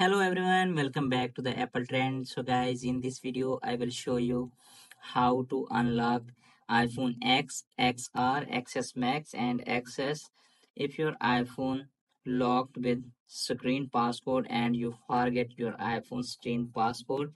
Hello everyone, welcome back to the Apple Trend. So guys, in this video, I will show you how to unlock iPhone X, XR, XS Max and XS if your iPhone locked with screen passcode and you forget your iPhone screen passcode.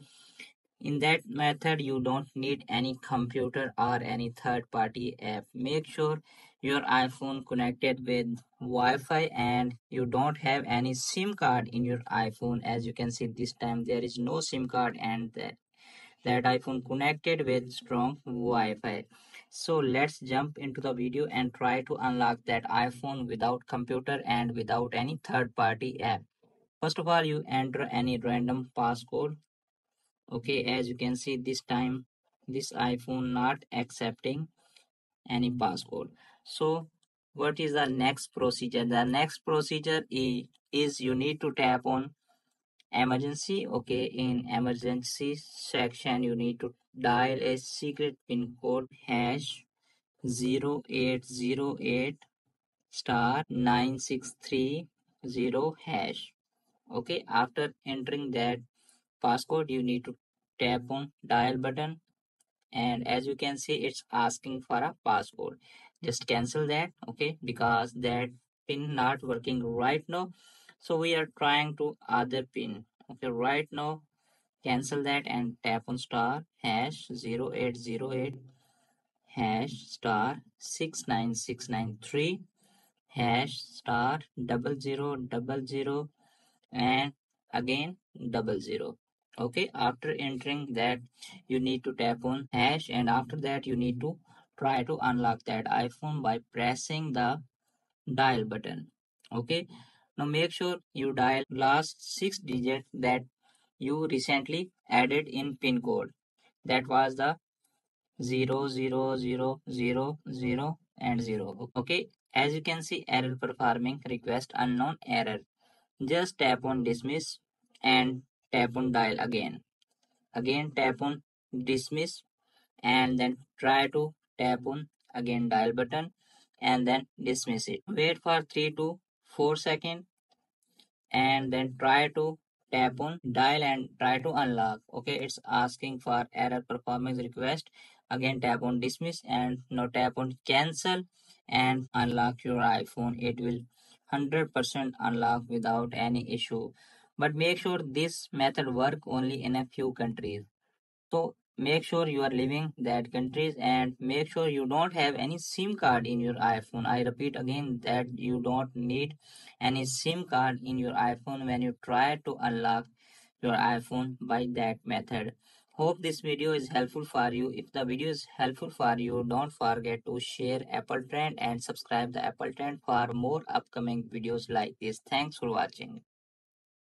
In that method, you don't need any computer or any third party app. Make sure your iPhone connected with Wi-Fi and you don't have any SIM card in your iPhone. As you can see this time there is no SIM card and that, that iPhone connected with strong Wi-Fi. So let's jump into the video and try to unlock that iPhone without computer and without any third party app. First of all, you enter any random passcode. Okay, as you can see this time this iPhone not accepting any passcode so what is the next procedure? The next procedure is, is you need to tap on emergency. Okay in emergency section you need to dial a secret pin code hash 0808 star 9630 hash. Okay after entering that passcode you need to tap mm-hmm. on dial button. And as you can see it's asking for a passcode. Just cancel that okay? Because that pin not working right now. So we are trying to other pin okay? Right now cancel that and tap on star hash 0808 hash star 69693 hash star double zero double zero and again double zero okay after entering that you need to tap on hash and after that you need to try to unlock that iphone by pressing the dial button. Okay now make sure you dial last six digit that you recently added in pin code. That was the zero zero zero zero zero and zero. Okay as you can see error performing request unknown error. Just tap on dismiss and tap on dial again. Again tap on dismiss and then try to tap on again dial button and then dismiss it. Wait for 3 to 4 second and then try to tap on dial and try to unlock. Okay it's asking for error performance request. Again tap on dismiss and now tap on cancel and unlock your iphone. It will 100% unlock without any issue but make sure this method work only in a few countries. So make sure you are living that countries and make sure you don't have any sim card in your iphone. I repeat again that you don't need any sim card in your iphone when you try to unlock your iphone by that method. Hope this video is helpful for you. If the video is helpful for you don't forget to share apple trend and subscribe the apple trend for more upcoming videos like this. Thanks for watching